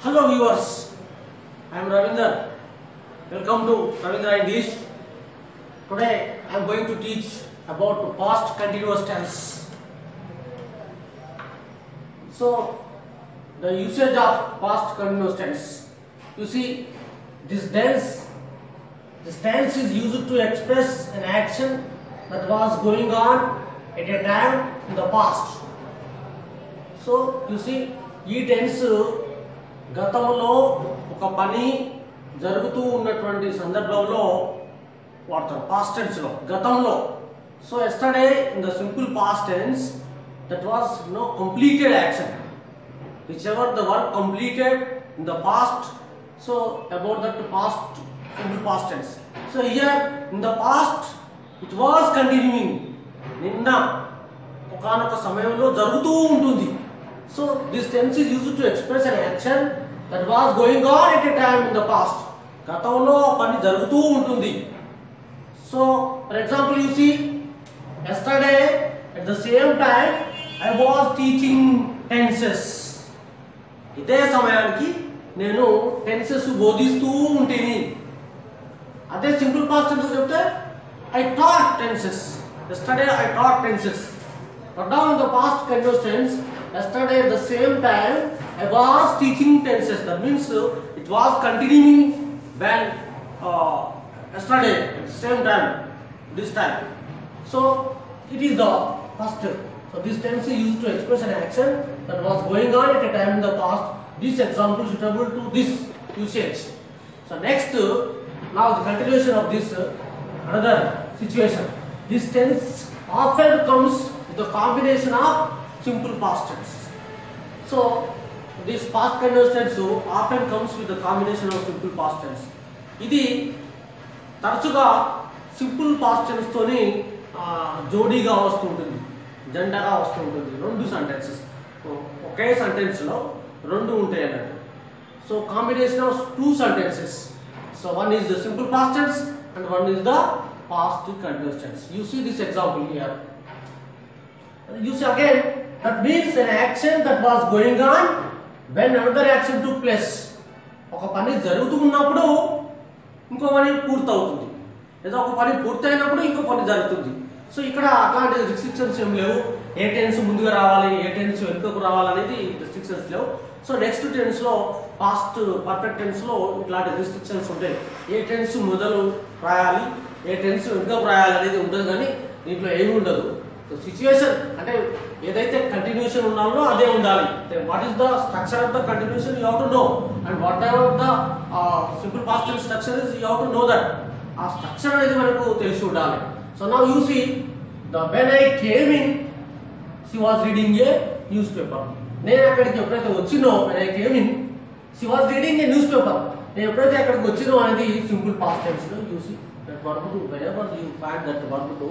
Hello viewers, I am Ravinder. Welcome to Ravinder English. Today I am going to teach about past continuous tense. So the usage of past continuous tense. You see this tense, this tense is used to express an action that was going on at a time in the past. So you see it ends గతంలో ఒక పని జరుగుతూ ఉన్నటువంటి సందర్భంలో వాడతారు past టెన్స్లో గతంలో. So yesterday in the simple past tense that was no completed action whichever the work completed in the past so about that past simple past tense so year in the past it was continuing నిన్న ఒకనొక సమయంలో జరుగుతూ ఉంటుంది. So this tense is used to express an action that was going on at a time in the past. గతంలో పని జరుగుతూ ఉంటుంది. So for example you see yesterday at the same time I was teaching tenses ఇదే సమయానికి నేను tenses బోధిస్తూ ఉంటుంది అదే సింపుల్ పాస్ట్ టెన్సెస్ చెప్తే I taught tenses yesterday I taught tenses down the past continuous tense yesterday at the same time I was teaching tenses. That means uh, it was continuing when uh, yesterday at the same time, this time. So it is the first. So this tense is used to express an action that was going on at a time in the past. This example suitable to this usage. So next, now the continuation of this another situation. This tense often comes with a combination of simple past tense. So this past continuous tense often comes with a combination of simple past tense. ఇది తరచుగా simple past టెన్స్తోని జోడీగా వస్తుంటుంది జెండాగా వస్తుంటుంది. రెండు sentences ఒకే సెంటెన్స్లో రెండు ఉంటాయి అన్నట్టు. So combination of two sentences so one is the simple past tense and one is the past continuous tense you see this example here you see again that means an action that was going on when another action took place. ఒక పని జరుగుతూ ఉన్నప్పుడు ఇంకో పని పూర్తవుతుంది. లేదా ఒక పని పూర్తయినప్పుడు ఇంకో పని జరుగుతుంది. సో ఇక్కడ అట్లాంటి రిస్ట్రిక్షన్స్ ఏం లేవు. ఏ టెన్స్ ముందుగా రావాలి ఏ టెన్స్ వెనుకకు రావాలి అనేది రిస్ట్రిక్షన్స్ లేవు. సో నెక్స్ట్ టెన్స్లో పాస్ట్ పర్ఫెక్ట్ టెన్స్లో ఇట్లాంటి రిస్ట్రిక్షన్స్ ఉంటాయి. ఏ టెన్స్ మొదలు రాయాలి ఏ టెన్స్ వెనుకకు రాయాలి అనేది ఉంటుంది కానీ దీంట్లో ఏమి ఉండదు. సిచ్యువేషన్ అంటే ఏదైతే కంటిన్యూషన్ ఉన్నామో అదే ఉండాలి. What is the structure of the continuation you to know and whatever the simple past structure is you to know that ఆ స్ట్రక్చర్ అనేది మనకు తెలిసి ఉండాలి. సో నా you see the when I came in she was reading a newspaper నేను అక్కడికి ఎప్పుడైతే వచ్చినో when I came in she was reading a newspaper నేను ఎప్పుడైతే అక్కడికి వచ్చినో అనేది simple past tense you see that verb two whenever you find that verb two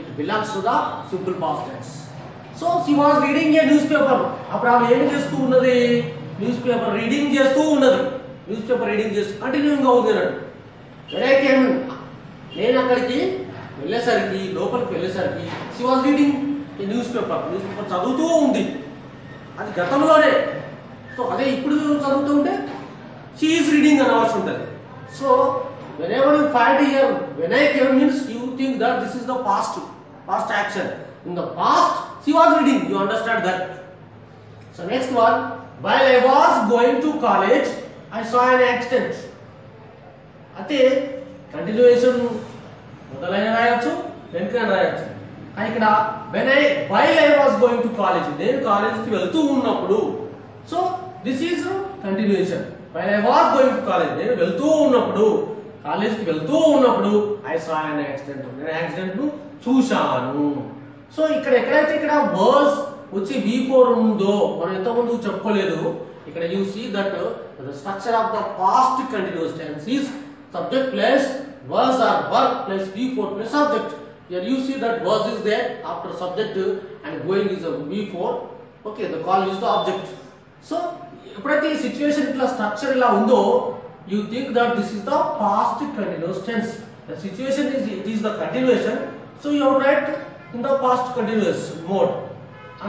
it belongs to the simple past tense so she was reading a newspaper అప్పుడు ఆమె ఏం చేస్తూ ఉన్నది? న్యూస్ పేపర్ రీడింగ్ చేస్తూ ఉన్నది. న్యూస్ పేపర్ రీడింగ్ చేస్తూ కంటిన్యూగా ఉంది అన్నట్టు వెరైటీ ఏమి నేను అక్కడికి వెళ్ళేసరికి లోపలికి వెళ్ళేసరికి షీ వాజ్ రీడింగ్ ఈ న్యూస్ పేపర్ న్యూస్ పేపర్ చదువుతూ ఉంది. అది గతంలోనే. సో అదే ఇప్పుడు చదువుతూ ఉంటే షీ ఈజ్ రీడింగ్ అనవలసి ఉంటుంది. So whenever you find here when I came means you think that this is the past past action in the past she was reading you understand that so next one while I was going to college I saw an accident అయితే continuation మొదలైన రాయొచ్చు వెనుక రాయొచ్చు కానీ ఇక్కడ when I while I was going to college నేను కాలేజీకి వెళ్తూ ఉన్నప్పుడు so this is continuation while I was going to college నేను వెళ్తూ ఉన్నప్పుడు కాలేజ్కి వెళ్తూ ఉన్నప్పుడు ఐ సా అన్ యాక్సిడెంట్ నేను యాక్సిడెంట్ను చూశాను సో ఇక్కడ ఎక్కడైతే ఇక్కడ వర్స్ వచ్చి వి ఫోర్ ఉందో మనం ఎంతో ముందు చెప్పలేదు ఇక్కడ you see that the structure of the past continuous tense is subject plus was or were plus V four plus subject Here you see that was is there after subject and going is a V4. Okay, the call is the object. So, ఎప్పుడైతే ఈ situation ఇట్లా structure ఇలా ఉందో you think that this is the past continuous tense the situation is it is the continuation so you write in the past continuous mode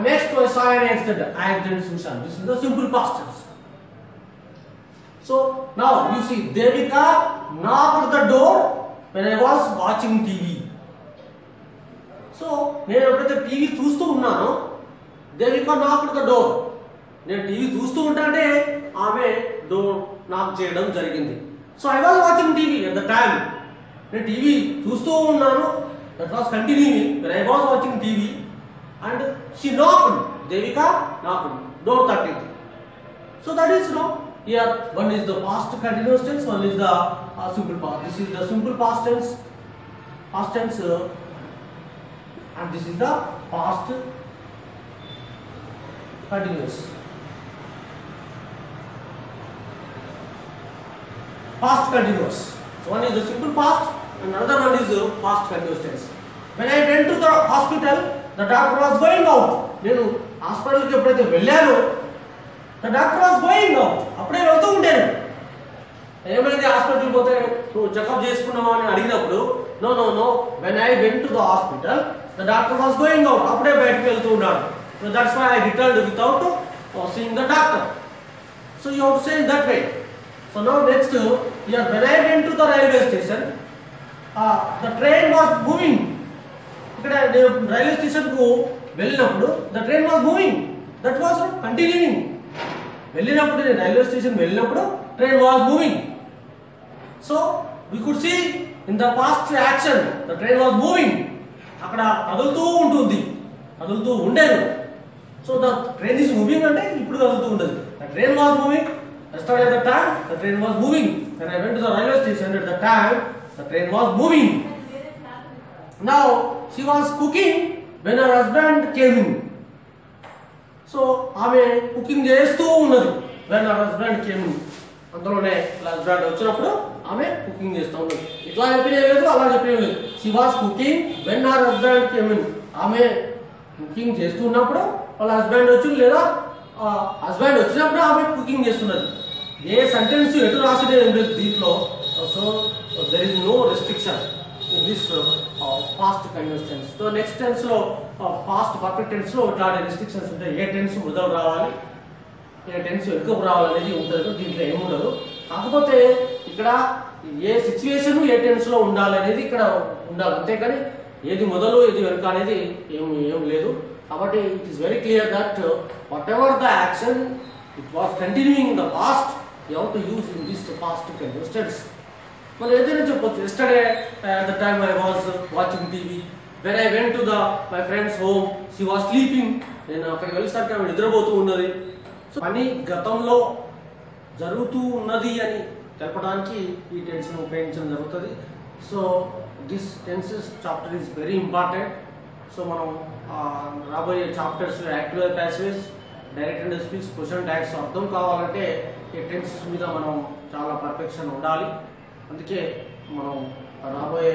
next I saw an accident. Accident చూశాను. This is the simple past tense. So now you see Devika knocked the door when I was watching TV. So నేను ఎప్పుడైతే TV చూస్తూ ఉన్నానో Devika knocked the door నేను TV చూస్తూ ఉంటానే ఆమె door knock చేయడం జరిగింది. So I was watching TV at the time నేను టీవీ చూస్తూ ఉన్నాను. That was continue I was watching TV and she knock Devika knock door thirty so that is no here one is the fast continuous tense one is the simple pass this is the simple past tense past tense and this is the past continuous Past continuous. So one is the simple past, and another one is the past continuous tense. When I went to the hospital, the doctor was going out. నేను హాస్పిటల్కి ఎప్పుడైతే వెళ్ళాను the doctor was going out అప్పుడే వెళ్తూ ఉంటాను ఏమైంది హాస్పిటల్కి పోతే? నువ్వు చెకప్ చేసుకున్నావా అని అడిగినప్పుడు no no no when I went to the hospital the doctor was going out అప్పుడే బయటకు వెళ్తూ ఉన్నాడు. So that's why I return without seeing the doctor so you have same that way so now next your when I went to the railway station the train was moving ఇక్కడ నేను railway స్టేషన్కు వెళ్ళినప్పుడు the train was moving that was continuing వెళ్ళినప్పుడు నేను railway station వెళ్ళినప్పుడు train was moving so we could see in the past action the train was moving అక్కడ కదులుతూ ఉంటుంది. కదులుతూ ఉండేది. So the train is moving అంటే ఇప్పుడు కదులుతూ ఉండదు. The train was moving yesterday at the time the train was moving when i went to the railway station at the time the train was moving now she was cooking when her husband came in so ఆమె cooking చేస్తూ ఉన్నది when her husband came అందులోనే husband వచ్చినప్పుడు ఆమె cooking చేస్తూ ఉన్నది ఇట్లా చెప్పినే లేదు అలా చెప్పినే లేదు she was cooking when her husband came ఆమె కుకింగ్ చేస్తున్నప్పుడు వాళ్ళ హస్బెండ్ వచ్చి లేదా హస్బెండ్ వచ్చినప్పుడు ఆమె కుకింగ్ చేస్తున్నది. ఏ సెంటెన్స్ ఎటు రాసిడే ఉండదు లేదు దీంట్లో. So there is no restriction in this uh, tense so next టెన్స్లో past perfect టెన్స్లో ఇట్లాంటి రెస్ట్రిక్షన్స్ ఉంటాయి. ఏ టెన్స్ మొదలు రావాలి ఏ టెన్స్ ఎక్కువ రావాలి అనేది ఉండదు దీంట్లో ఏముండదు కాకపోతే ఇక్కడ ఏ సిచ్యువేషన్ ఏ టెన్స్లో ఉండాలి అనేది ఇక్కడ ఉండాలి. అంతేకాని ఏది మొదలు ఏది వెనుక అనేది ఏం ఏం లేదు. కాబట్టి it is very clear that whatever the action it was continuing the past you how to use in this past studies మనం ఏదైనా చెప్పొచ్చు. Yesterday the time I was watching TV when I went to the my friends home she was sleeping నేను అక్కడికి వెళ్ళేసరికి ఆమె నిద్రపోతూ ఉన్నది. So పని గతంలో జరుగుతూ ఉన్నది అని తెలపడానికి ఈ టెన్షన్ ఉపయోగించడం జరుగుతుంది. So this tenses chapter is very important so మనం రాబోయే chapters active passage direct and speech question tags అర్థం కావాలంటే ఈ టెన్సెస్ మీద మనం చాలా పర్ఫెక్షన్ ఉండాలి. అందుకే మనం రాబోయే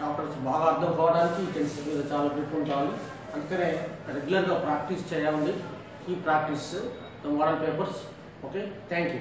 చాప్టర్స్ బాగా అర్థం కావడానికి ఈ టెన్సెస్ మీద చాలా గ్రిప్ ఉండాలి. అందుకనే రెగ్యులర్గా ప్రాక్టీస్ చేయాలి ఈ practice the model papers okay thank you